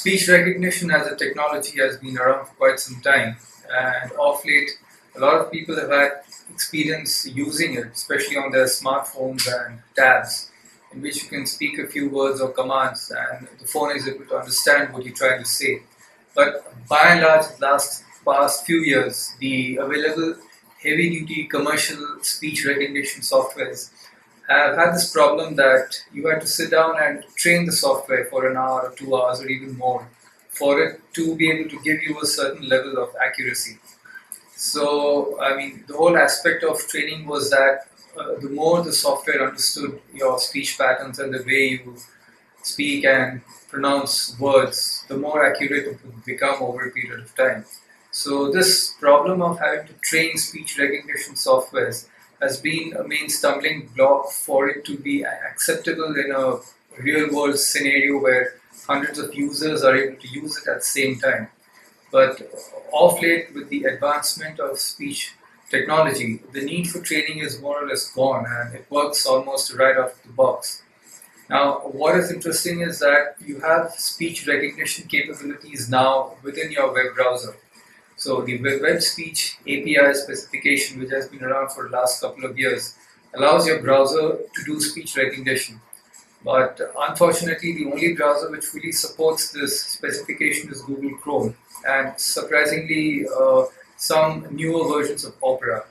speech recognition as a technology has been around for quite some time, and off late, a lot of people have had experience using it, especially on their smartphones and tabs, in which you can speak a few words or commands, and the phone is able to understand what you're trying to say. But by and large, last past few years, the available heavy-duty commercial speech recognition softwares have had this problem that you had to sit down and train the software for an hour or two hours or even more for it to be able to give you a certain level of accuracy. So, I mean, the whole aspect of training was that uh, the more the software understood your speech patterns and the way you speak and pronounce words, the more accurate it would become over a period of time. So, this problem of having to train speech recognition softwares has been a main stumbling block for it to be acceptable in a real world scenario where hundreds of users are able to use it at the same time. But off late, with the advancement of speech technology, the need for training is more or less gone and it works almost right off the box. Now, what is interesting is that you have speech recognition capabilities now within your web browser. So the web speech API specification, which has been around for the last couple of years, allows your browser to do speech recognition. But unfortunately, the only browser which fully supports this specification is Google Chrome, and surprisingly, uh, some newer versions of Opera.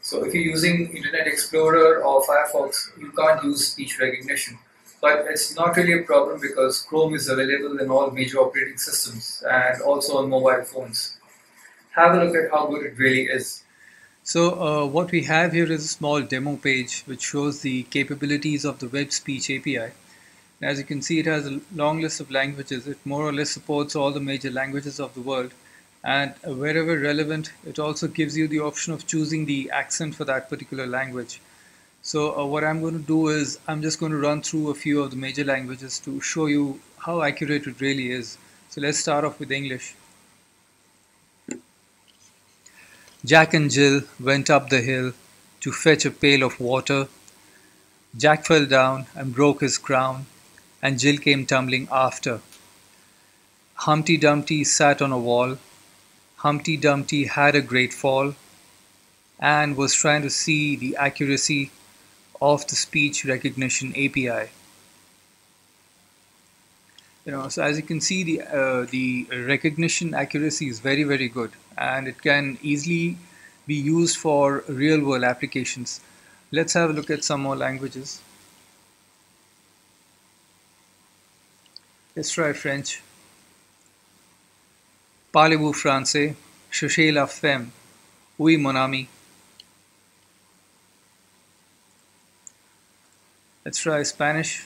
So if you're using Internet Explorer or Firefox, you can't use speech recognition. But it's not really a problem because Chrome is available in all major operating systems and also on mobile phones have a look at how good it really is. So uh, what we have here is a small demo page which shows the capabilities of the web speech API. As you can see it has a long list of languages. It more or less supports all the major languages of the world and wherever relevant it also gives you the option of choosing the accent for that particular language. So uh, what I'm going to do is I'm just going to run through a few of the major languages to show you how accurate it really is. So let's start off with English. Jack and Jill went up the hill to fetch a pail of water. Jack fell down and broke his crown, and Jill came tumbling after. Humpty Dumpty sat on a wall. Humpty Dumpty had a great fall and was trying to see the accuracy of the speech recognition API. You know, so as you can see, the uh, the recognition accuracy is very very good and it can easily be used for real world applications. Let's have a look at some more languages. Let's try French. Parlez-vous français? Cherchez la femme. Oui, mon ami. Let's try Spanish.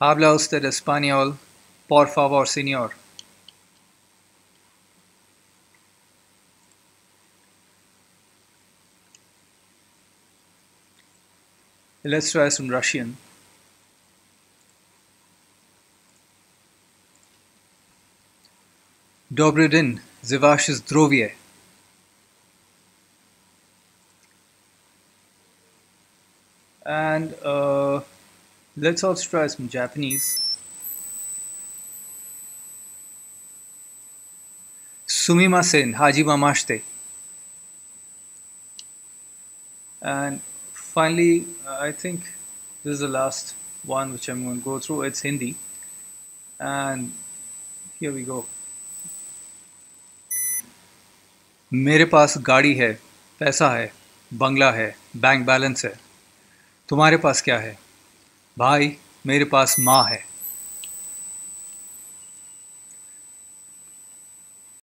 Habla usted español? Por favor, señor. Let's try some Russian. Dobry dzień, za wasze zdrowie. And uh, let's also try some Japanese. Sumimasen, hajimamashite. And finally, I think this is the last one which I'm going to go through. It's Hindi. And here we go. मेरे पास गाड़ी है पैसा है बंगला है bank balance है तुम्हारे पास क्या है भाई मेरे पास माँ है।